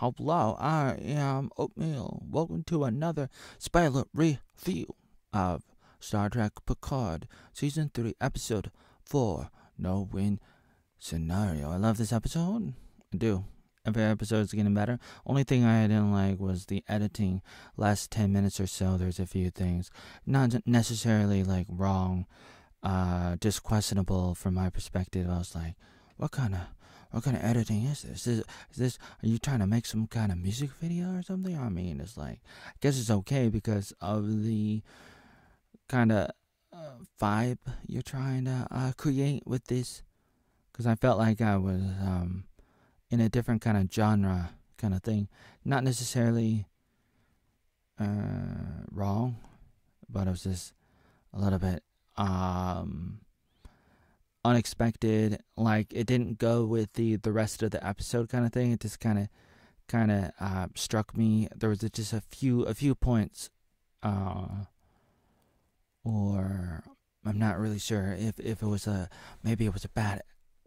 Hello, I am Oatmeal. Welcome to another spoiler review of Star Trek Picard, Season 3, Episode 4, No Win Scenario. I love this episode. I do. Every episode is getting better. Only thing I didn't like was the editing. Last 10 minutes or so, there's a few things. Not necessarily like wrong, uh, just questionable from my perspective. I was like, what kind of what kind of editing is this? Is, is this are you trying to make some kind of music video or something? I mean, it's like I guess it's okay because of the kind of uh, vibe you're trying to uh, create with this. Because I felt like I was um, in a different kind of genre kind of thing, not necessarily uh, wrong, but it was just a little bit um unexpected like it didn't go with the the rest of the episode kind of thing. It just kind of kind of uh, struck me. There was just a few a few points uh or i'm not really sure if if it was a maybe it was a bad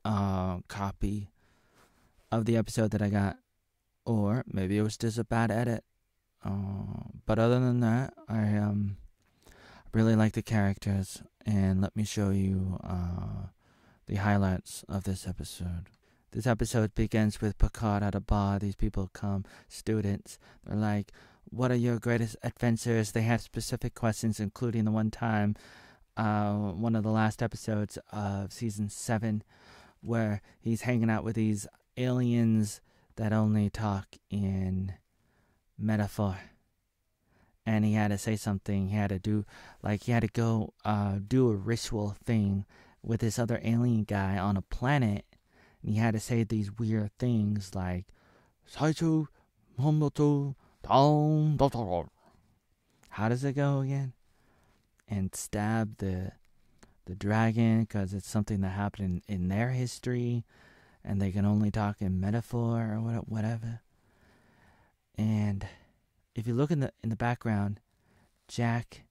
uh copy of the episode that i got or maybe it was just a bad edit. Uh, but other than that i um really like the characters and let me show you uh the highlights of this episode. This episode begins with Picard at a bar. These people come, students. They're like, What are your greatest adventures? They have specific questions, including the one time, uh, one of the last episodes of season seven, where he's hanging out with these aliens that only talk in metaphor. And he had to say something. He had to do, like, he had to go uh, do a ritual thing with this other alien guy on a planet, and he had to say these weird things like Saichu Momoto How does it go again? And stab the the dragon because it's something that happened in, in their history, and they can only talk in metaphor or whatever. And if you look in the in the background, Jack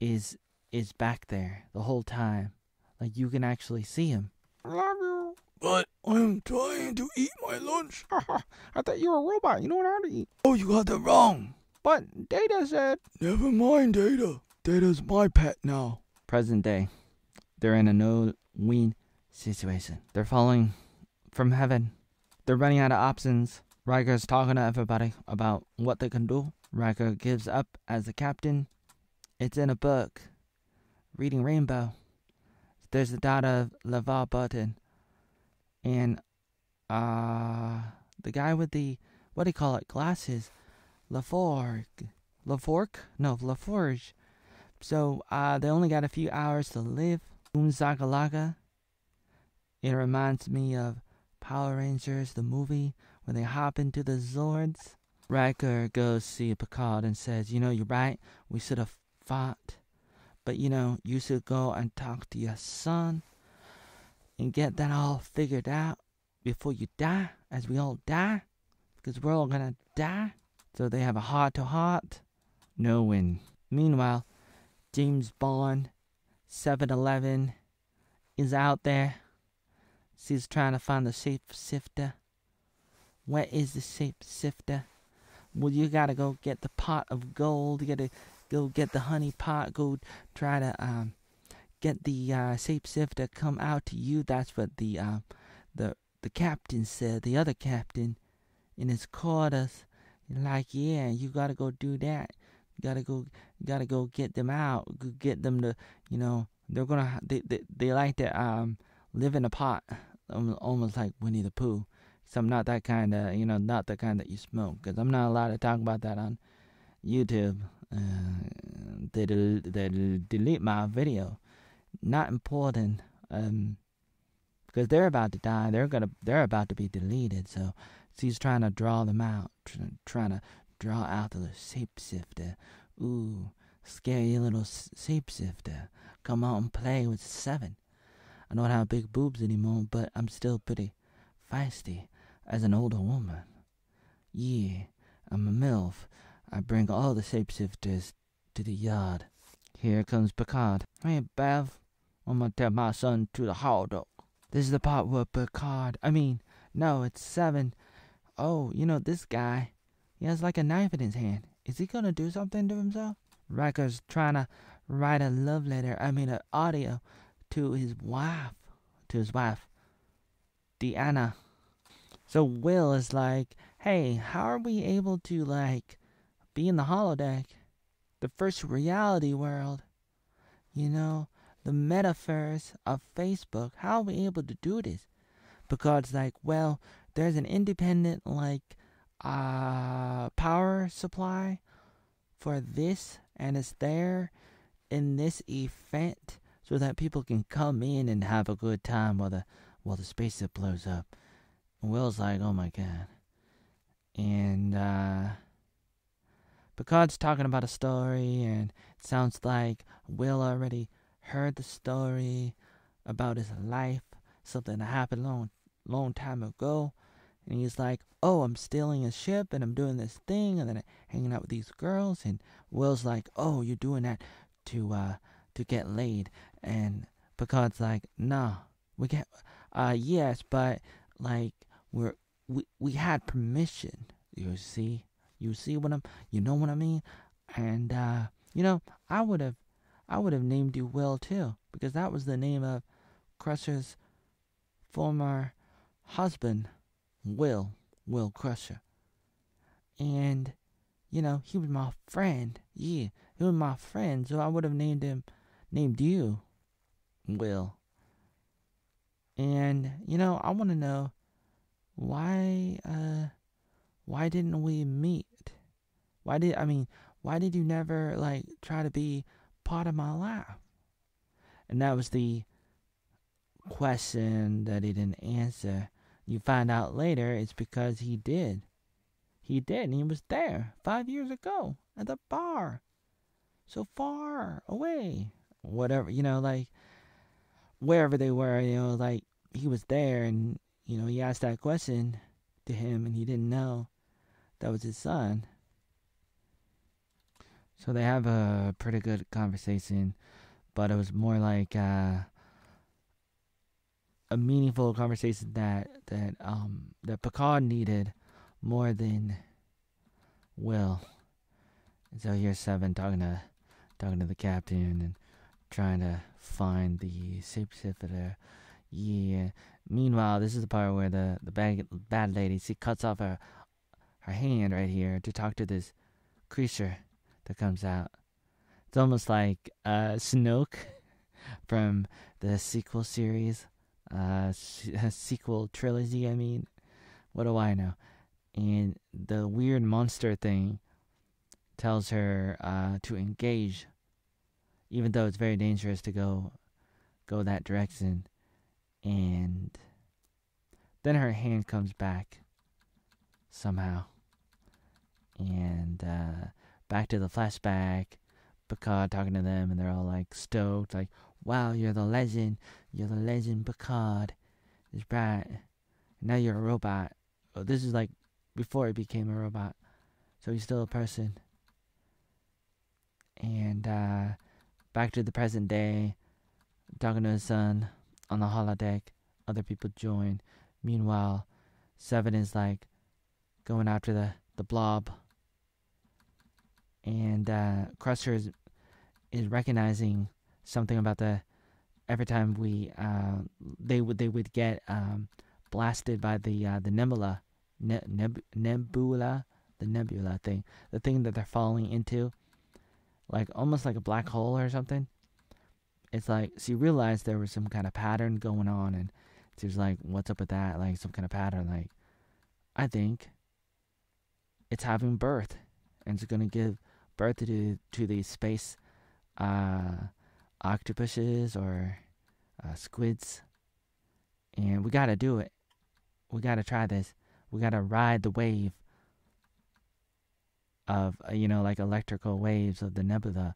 is is back there the whole time like you can actually see him. I love you. But I'm trying to eat my lunch. I thought you were a robot. You know what I to eat. Oh, you got that wrong. But Data said. Never mind, Data. Data's my pet now. Present day. They're in a no win situation. They're falling from heaven. They're running out of options. Riker's talking to everybody about what they can do. Riker gives up as the captain. It's in a book. Reading Rainbow there's the dot of LeVar Burton. And uh the guy with the what do you call it? Glasses. LaForge. LaFork? No, LaForge. So uh they only got a few hours to live. Unzakalaga. It reminds me of Power Rangers, the movie, when they hop into the Zords. Riker goes see Picard and says, You know, you're right. We should have fought. But you know, you should go and talk to your son and get that all figured out before you die, as we all die, because we're all gonna die. So they have a heart to heart. No win. Meanwhile, James Bond, 7 Eleven, is out there. She's trying to find the shapeshifter. Where is the shapeshifter? Well, you gotta go get the pot of gold. You gotta go get the honey pot, go try to um, get the uh, shapeshifter to come out to you. That's what the uh, the the captain said. The other captain in his quarters, like, yeah, you gotta go do that. You gotta go, gotta go get them out. Get them to, you know, they're gonna they they, they like to um live in a pot, almost like Winnie the Pooh. So I'm not that kind of, you know, not the kind that you smoke, because I'm not allowed to talk about that on YouTube uh, they they delete my video. Not important. Um, because they're about to die. They're gonna they're about to be deleted. So she's trying to draw them out, trying to draw out the shapeshifter. Ooh, scary little shapeshifter. Come out and play with seven. I don't have big boobs anymore, but I'm still pretty feisty as an older woman. Yeah, I'm a MILF. I bring all the shapeshifters to the yard. Here comes Picard. Hey, Bev, I'm gonna take my son to the holodeck. This is the part where Picard, I mean, no, it's seven. oh, you know, this guy, he has like a knife in his hand. Is he gonna do something to himself? Riker's trying to write a love letter, I mean, an audio to his wife, to his wife, Deanna. So Will is like, hey, how are we able to, like, be in the holodeck? The first reality world, you know, the metaverse of Facebook. How are we able to do this? Because, like, well, there's an independent, like, uh, power supply for this, and it's there in this event so that people can come in and have a good time while the while the spaceship blows up. Will's like, oh my god. And uh Picard's talking about a story and it sounds like Will already heard the story about his life, something that happened long long time ago. And he's like, Oh, I'm stealing a ship and I'm doing this thing and then hanging out with these girls and Will's like, Oh, you're doing that to uh to get laid and Picard's like, nah, we get uh yes, but like we're we we had permission. You see? You see what I'm you know what I mean? And uh you know, I would have I would have named you Will too, because that was the name of Crusher's former husband, Will, Will Crusher. And you know, he was my friend. Yeah, he was my friend, so I would have named him named you Will. And you know, I want to know why uh why didn't we meet? Why did I mean, why did you never like try to be part of my life? And that was the question that he didn't answer. You find out later it's because he did. He did, and he was there five years ago at the bar. So far away. Whatever, you know, like wherever they were, you know, like he was there and, you know, he asked that question to him and he didn't know that was his son. So they have a pretty good conversation, but it was more like uh, a meaningful conversation that that um that Picard needed more than Will. And so here's Seven talking to talking to the captain and trying to find the shapeshifter. Yeah. Meanwhile, this is the part where the the bad bad lady she cuts off her her hand right here to talk to this creature that comes out. It's almost like uh, Snoke from the sequel series, uh, sequel trilogy. I mean, what do I know? And the weird monster thing tells her uh, to engage, even though it's very dangerous to go go that direction. And then her hand comes back somehow. And uh, back to the flashback, Picard talking to them, and they're all like stoked, like, wow, you're the legend. You're the legend, Picard. It's right. Now you're a robot. This is like before he became a robot. So he's still a person. And uh, back to the present day, talking to his son on the holodeck. Other people join. Meanwhile, Seven is like going after the, the blob. And uh, Crusher is, is recognizing something about the every time we uh, they would they would get um, blasted by the uh, the nebula ne- neb- nebula the nebula thing the thing that they're falling into like almost like a black hole or something it's like she realized there was some kind of pattern going on and she was like what's up with that like some kind of pattern like i think it's having birth and it's going to give birth to to these space uh, octopuses or uh, squids. And we got to do it. We got to try this. We got to ride the wave of uh, you know like electrical waves of the nebula.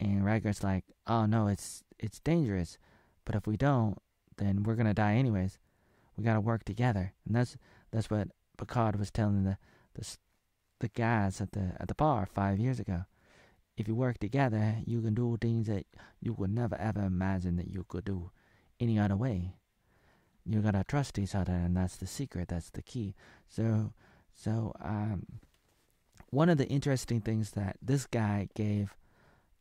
And Riker's like, "Oh no, it's it's dangerous, but if we don't, then we're gonna die anyways. We gotta work together." And that's that's what Picard was telling the the the guys at the at the bar five years ago. If you work together, you can do things that you would never ever imagine that you could do any other way. You gotta trust each other, and that's the secret. That's the key. So So, um, one of the interesting things that this guy gave,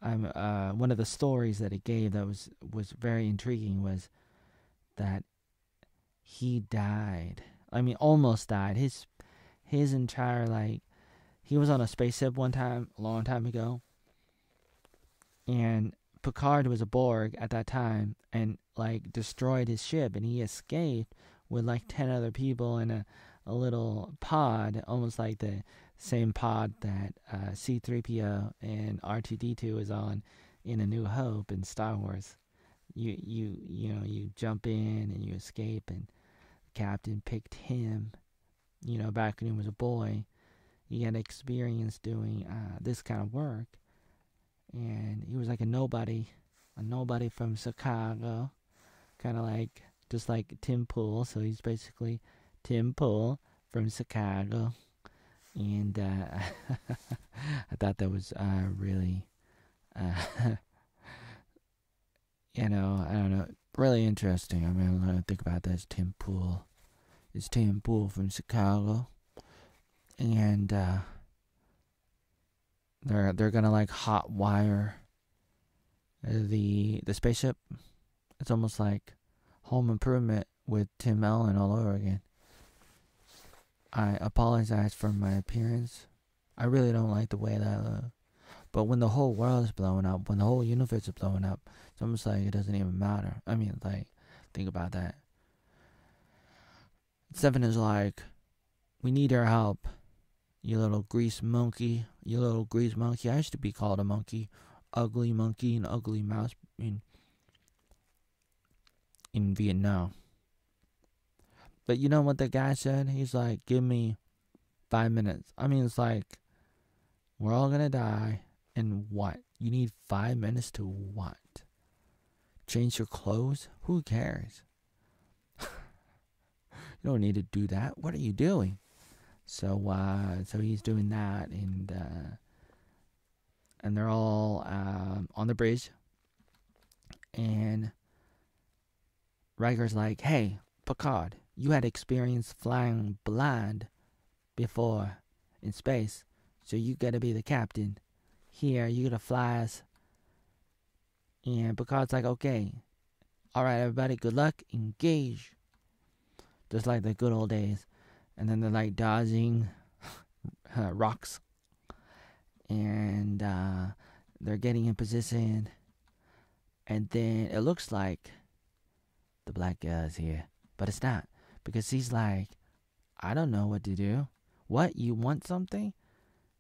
um, uh, one of the stories that he gave that was was very intriguing was that he died. I mean, almost died. His his entire like he was on a spaceship one time a long time ago, and Picard was a Borg at that time and like destroyed his ship, and he escaped with like ten other people in a a little pod, almost like the same pod that uh, C3PO and R2D2 is on in A New Hope in Star Wars. You you you know you jump in and you escape, and the captain picked him. You know, back when he was a boy, he had experience doing uh, this kind of work, and he was like a nobody, a nobody from Chicago, kind of like just like Tim Pool. So he's basically Tim Pool from Chicago, and uh, I thought that was uh, really, uh, you know, I don't know, really interesting. I mean, I think about that. It's Tim Pool. It's Tim Pool from Chicago, and uh, they're they're gonna like hot wire the the spaceship. It's almost like Home Improvement with Tim Allen all over again. I apologize for my appearance. I really don't like the way that I look. But when the whole world is blowing up, when the whole universe is blowing up, it's almost like it doesn't even matter. I mean, like, think about that. Seven is like, we need your help. You little grease monkey. You little grease monkey. I used to be called a monkey. Ugly monkey and ugly mouse in, in Vietnam. But you know what the guy said? He's like, give me five minutes. I mean, it's like, we're all gonna die. And what? You need five minutes to what? Change your clothes? Who cares? you don't need to do that. What are you doing? So, uh, so he's doing that, and uh, and they're all um, on the bridge, and Riker's like, "Hey, Picard, you had experience flying blind before in space, so you gotta be the captain. Here, you gotta fly us. And Picard's like, okay, alright, everybody, good luck, engage. Just like the good old days. And then they're like dodging uh, rocks. And uh, they're getting in position. And then it looks like the black girl's here, but it's not because he's like, I don't know what to do. What you want something?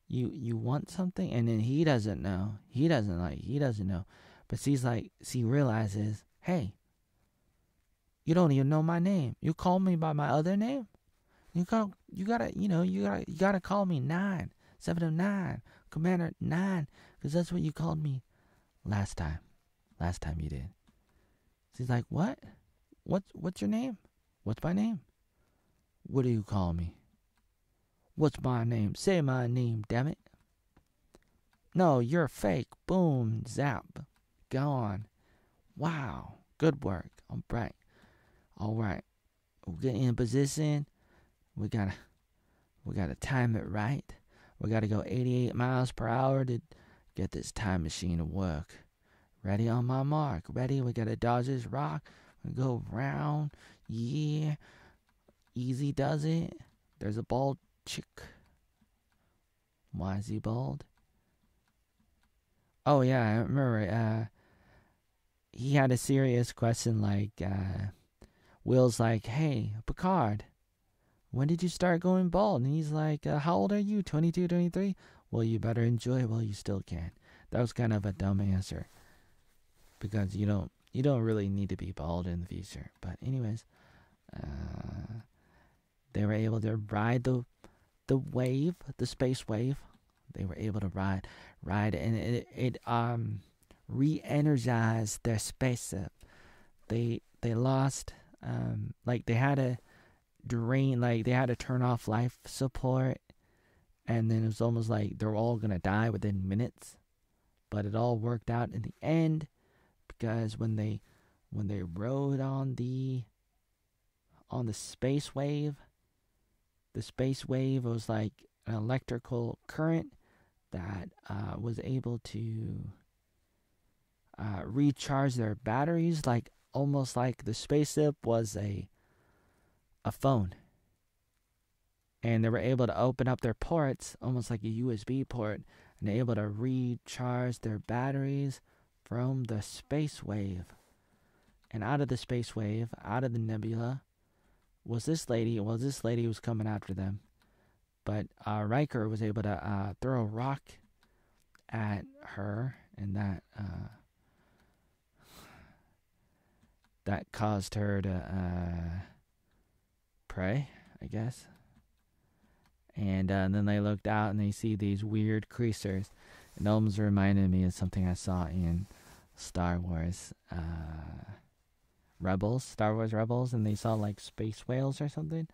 You you want something, and then he doesn't know. He doesn't like. He doesn't know. But she's like, she realizes, hey, you don't even know my name. You call me by my other name. You got you gotta you know you gotta you gotta call me nine seven of nine Commander nine because that's what you called me last time. Last time you did. She's like, what? What's what's your name? What's my name? What do you call me? What's my name? Say my name, damn it. No, you're fake. Boom, zap. Gone. Wow. Good work. All right. All right. We're getting in position. We gotta we gotta time it right. We gotta go 88 miles per hour to get this time machine to work. Ready on my mark. Ready? We gotta dodge this rock. We go round. Yeah. Easy does it. There's a bald chick. Why is he bald? Oh yeah, I remember. Uh, he had a serious question like, uh, Will's like, "Hey, Picard, when did you start going bald?" And he's like, uh, "How old are you? 22, 23? Well, you better enjoy it while you still can." That was kind of a dumb answer because you don't you don't really need to be bald in the future. But anyways, uh, they were able to ride the the wave, the space wave. They were able to ride ride and it, it um re-energized their spaceship. They they lost um like they had to drain like they had to turn off life support and then it was almost like they're all gonna die within minutes. But it all worked out in the end because when they when they rode on the on the space wave the space wave was like an electrical current that uh, was able to uh, recharge their batteries, like almost like the spaceship was a a phone, and they were able to open up their ports, almost like a USB port, and able to recharge their batteries from the space wave. And out of the space wave, out of the nebula, was this lady. Well, this lady was coming after them, but uh, Riker was able to uh, throw a rock at her, and that uh, that caused her to uh, pray, I guess. And, uh, and then they looked out and they see these weird creatures. It almost reminded me of something I saw in Star Wars uh, Rebels, Star Wars Rebels, and they saw like space whales or something.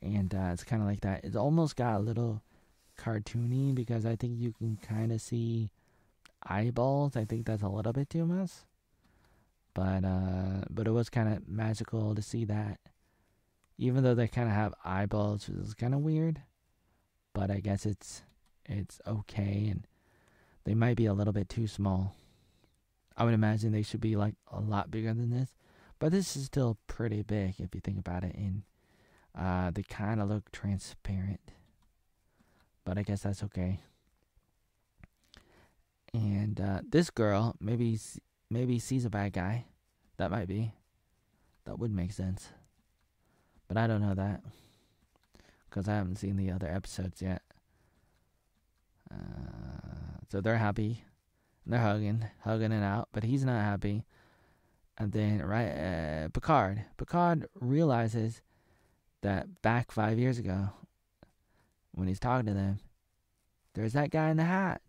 And uh, it's kind of like that. It's almost got a little cartoony because I think you can kind of see eyeballs. I think that's a little bit too much. But uh, but it was kind of magical to see that. Even though they kind of have eyeballs, which is kind of weird. But I guess it's it's okay, and they might be a little bit too small. I would imagine they should be like a lot bigger than this, but this is still pretty big if you think about it. And uh, they kind of look transparent but I guess that's okay. And uh, this girl maybe maybe sees a bad guy. That might be. That would make sense. But I don't know that because I haven't seen the other episodes yet. Uh, so they're happy. They're hugging, hugging it out, but he's not happy. And then, right, uh, Picard. Picard realizes that back five years ago, when he's talking to them, there's that guy in the hat.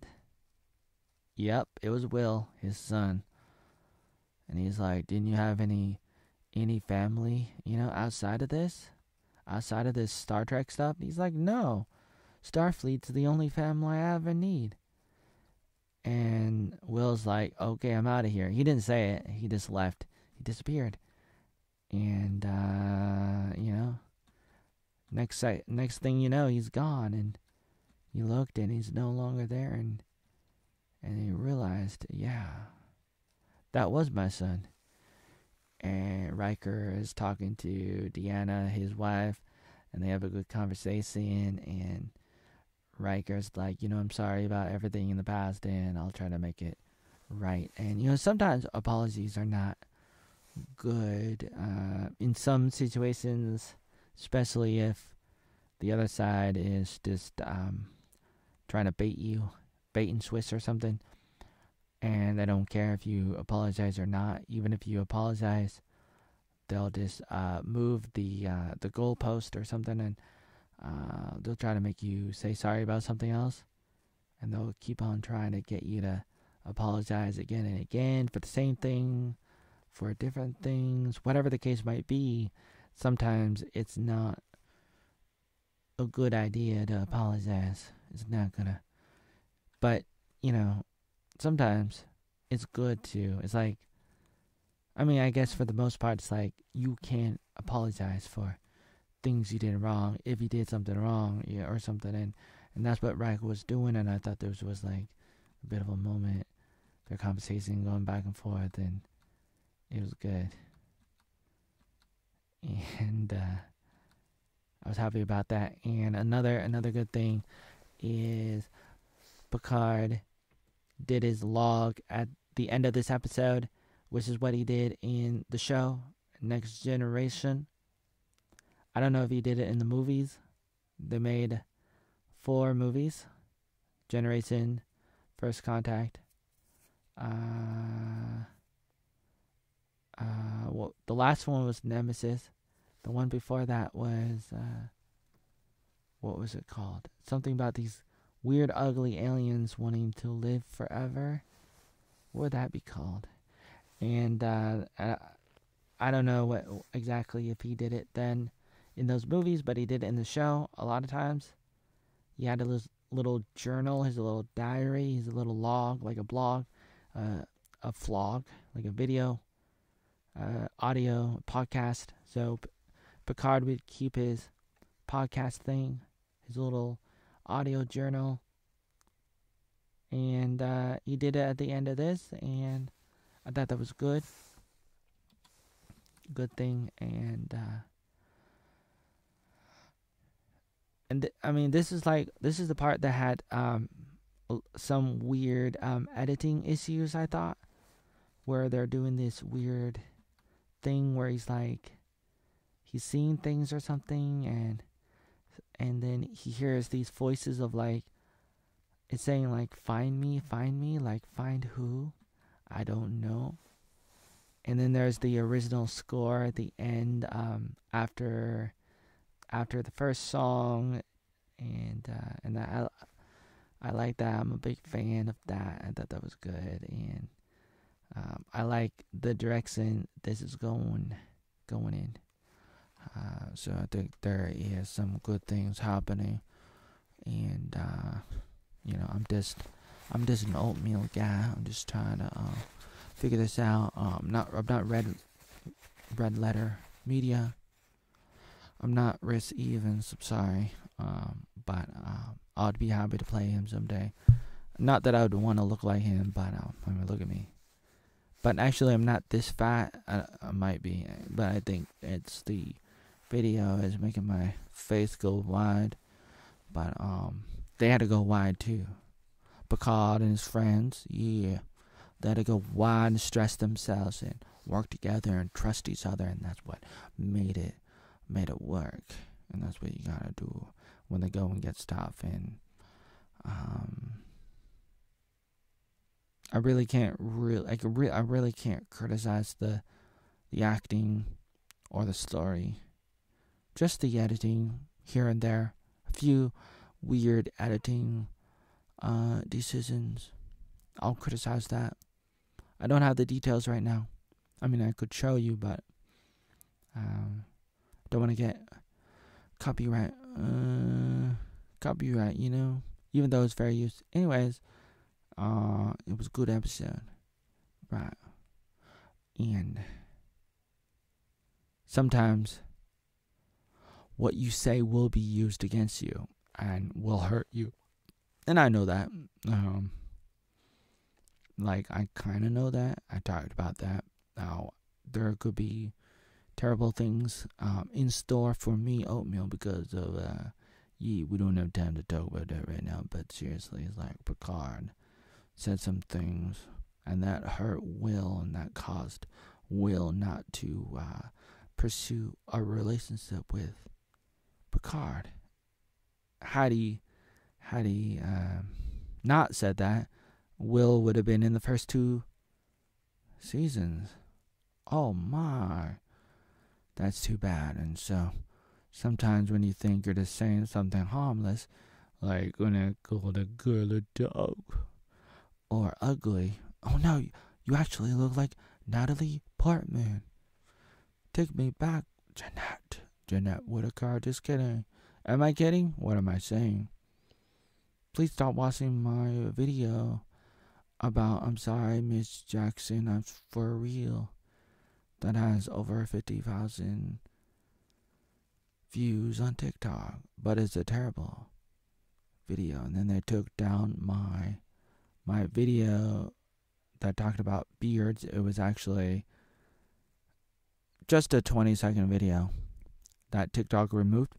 Yep, it was Will, his son. And he's like, Didn't you have any any family, you know, outside of this? Outside of this Star Trek stuff? He's like, No. Starfleet's the only family I ever need. And Will's like, Okay, I'm out of here. He didn't say it, he just left. He disappeared. And uh, you know, Next next thing you know, he's gone, and you looked, and he's no longer there, and and he realized, yeah, that was my son. And Riker is talking to Deanna, his wife, and they have a good conversation. And Riker's like, you know, I'm sorry about everything in the past, and I'll try to make it right. And you know, sometimes apologies are not good. Uh, in some situations, especially if the other side is just um, trying to bait you, bait and switch or something, and they don't care if you apologize or not. Even if you apologize, they'll just uh, move the uh, the goalpost or something, and uh, they'll try to make you say sorry about something else, and they'll keep on trying to get you to apologize again and again for the same thing, for different things, whatever the case might be sometimes it's not a good idea to apologize. It's not gonna. But, you know, sometimes it's good to. It's like, I mean, I guess for the most part, it's like you can't apologize for things you did wrong if you did something wrong yeah, or something. And, and that's what Riker was doing. And I thought there was, was like a bit of a moment, their conversation going back and forth, and it was good and uh, I was happy about that. And another another good thing is Picard did his log at the end of this episode, which is what he did in the show Next Generation. I don't know if he did it in the movies. They made four movies: Generation, First Contact, uh, uh, well, the last one was Nemesis. The one before that was uh, what was it called? Something about these weird, ugly aliens wanting to live forever. What would that be called? And uh, uh, I don't know what exactly if he did it then in those movies, but he did it in the show a lot of times. He had a little journal, his little diary, his little log, like a blog, uh, a vlog, like a video uh, audio podcast. So Picard would keep his podcast thing, his little audio journal. And uh, he did it at the end of this, and I thought that was good. Good thing, and uh, and th- I mean, this is like this is the part that had um, some weird um, editing issues. I thought, where they're doing this weird thing where he's like, he's seeing things or something, and and then he hears these voices of like, it's saying like, find me, find me, like find who, I don't know. And then there's the original score at the end um, after after the first song, and uh, and I I like that. I'm a big fan of that. I thought that was good, and um, I like the direction this is going going in. Uh, so I think there is some good things happening, and uh, you know I'm just I'm just an oatmeal guy. I'm just trying to uh, figure this out. Um, not I'm not red red letter media. I'm not Rich Evans. I'm sorry, um, but uh, I'd be happy to play him someday. Not that I would want to look like him, but um, I mean, look at me. But actually, I'm not this fat. I, I might be, but I think it's the video is making my face go wide. But um, they had to go wide too. Picard and his friends, yeah, they had to go wide and stress themselves and work together and trust each other, and that's what made it made it work. And that's what you gotta do when they go and get stuff. And um, I really can't really like re- I really can't criticize the the acting or the story. Just the editing here and there. A few weird editing uh, decisions. I'll criticize that. I don't have the details right now. I mean, I could show you, but um, don't want to get copyright. Uh, copyright, you know. Even though it's very used. Anyways, uh, it was a good episode, right? And sometimes what you say will be used against you and will hurt you, and I know that. Um, like I kind of know that. I talked about that. Now there could be terrible things um, in store for me, oatmeal, because of uh, yeah, we don't have time to talk about that right now. But seriously, it's like Picard said some things, and that hurt Will, and that caused Will not to uh, pursue a relationship with Picard. Had he, had he uh, not said that, Will would have been in the first two seasons. Oh my, that's too bad. And so, sometimes when you think you're just saying something harmless, like when I called a girl a dog or ugly. Oh no, you actually look like Natalie Portman. Take me back, Jeanette. Jeanette Whittaker, just kidding. Am I kidding? What am I saying? Please stop watching my video about I'm sorry, Miss Jackson, I'm for real. That has over 50,000 views on TikTok, but it's a terrible video. And then they took down my my video that talked about beards, it was actually just a 20 second video that TikTok removed.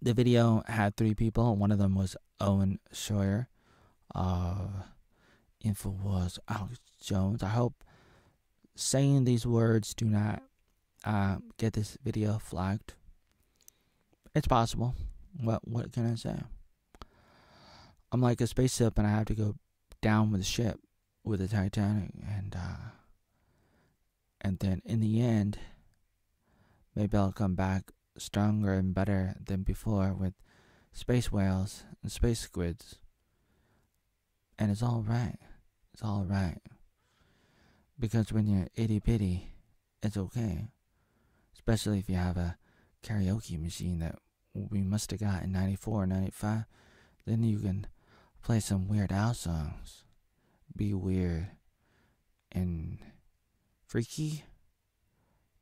The video had three people. One of them was Owen Shroyer info was Alex Jones. I hope saying these words do not uh, get this video flagged. It's possible. What what can I say? I'm like a spaceship and I have to go down with the ship with the Titanic and uh and then in the end maybe I'll come back stronger and better than before with space whales and space squids. And it's all right. It's all right. Because when you're itty bitty, it's okay. Especially if you have a karaoke machine that we must have got in 94 or 95. Then you can play some Weird Al songs. Be weird and freaky.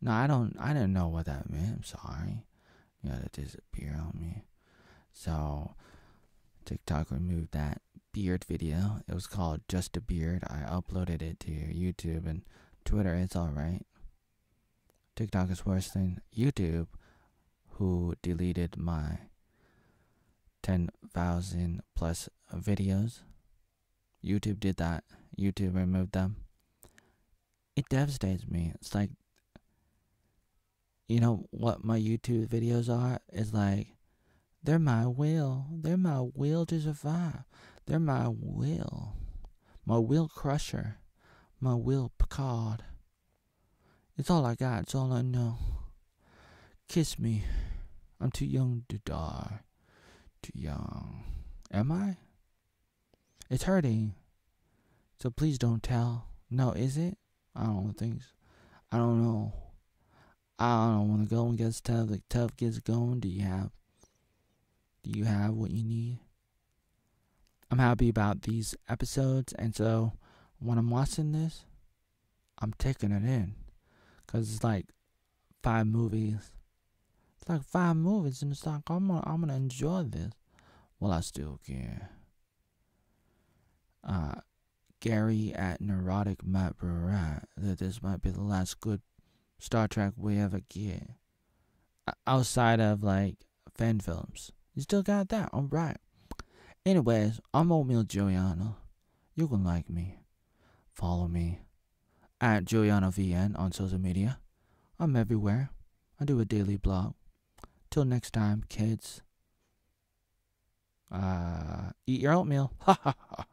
No, I don't. I didn't know what that meant. I'm sorry. To disappear on me. So TikTok removed that beard video. It was called Just a Beard. I uploaded it to YouTube and Twitter. It's alright. TikTok is worse than YouTube, who deleted my 10,000 plus videos. YouTube did that. YouTube removed them. It devastates me. It's like, you know what my YouTube videos are? Is like, they're my will. They're my will to survive. They're my will. My will crusher. My will Picard. It's all I got. It's all I know. Kiss me. I'm too young to die. Too young. Am I? It's hurting. So please don't tell. No, is it? I don't think so. I don't know. I don't want to go and get tough. Like tough gets going. Do you have? Do you have what you need? I'm happy about these episodes, and so when I'm watching this, I'm taking it in, cause it's like five movies. It's like five movies, and it's like I'm gonna I'm gonna enjoy this. Well, I still can. Uh, Gary at Nerdrotic might be that this might be the last good Star Trek we ever get. Outside of like fan films. You still got that, alright. Anyways, I'm Oatmeal Joey Arnold. You can like me. Follow me at VN on social media. I'm everywhere. I do a daily blog. Till next time, kids. Uh, eat your oatmeal. Ha ha ha.